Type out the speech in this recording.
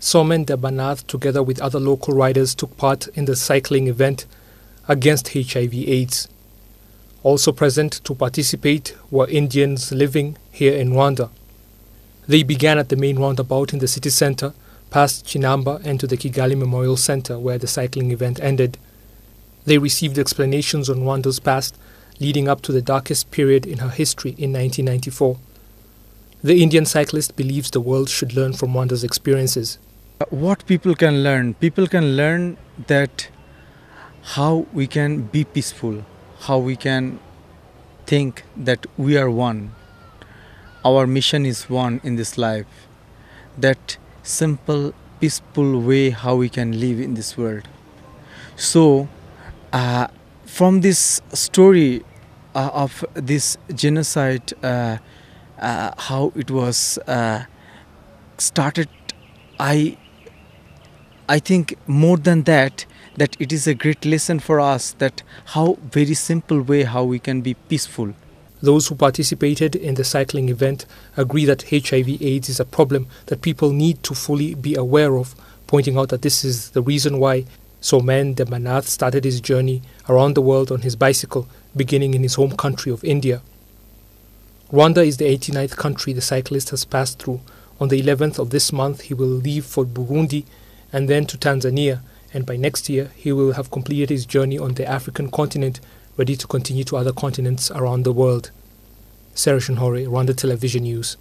Somen Debnath, together with other local riders, took part in the cycling event against HIV/AIDS. Also present to participate were Indians living here in Rwanda. They began at the main roundabout in the city center, past Kinamba, and to the Kigali Memorial Center, where the cycling event ended. They received explanations on Rwanda's past, leading up to the darkest period in her history in 1994. The Indian cyclist believes the world should learn from Rwanda's experiences. What people can learn? People can learn that how we can be peaceful, how we can think that we are one. Our mission is one in this life. That simple, peaceful way how we can live in this world. So, uh, from this story uh, of this genocide, uh, uh, how it was uh, started, I I think more than that, that it is a great lesson for us that how very simple way how we can be peaceful. Those who participated in the cycling event agree that HIV/AIDS is a problem that people need to fully be aware of, pointing out that this is the reason why Somen Debnath started his journey around the world on his bicycle, beginning in his home country of India. Rwanda is the 89th country the cyclist has passed through. On the 11th of this month, he will leave for Burundi and then to Tanzania, and by next year, he will have completed his journey on the African continent, ready to continue to other continents around the world. Sarah Shinhore, Rwanda Television News.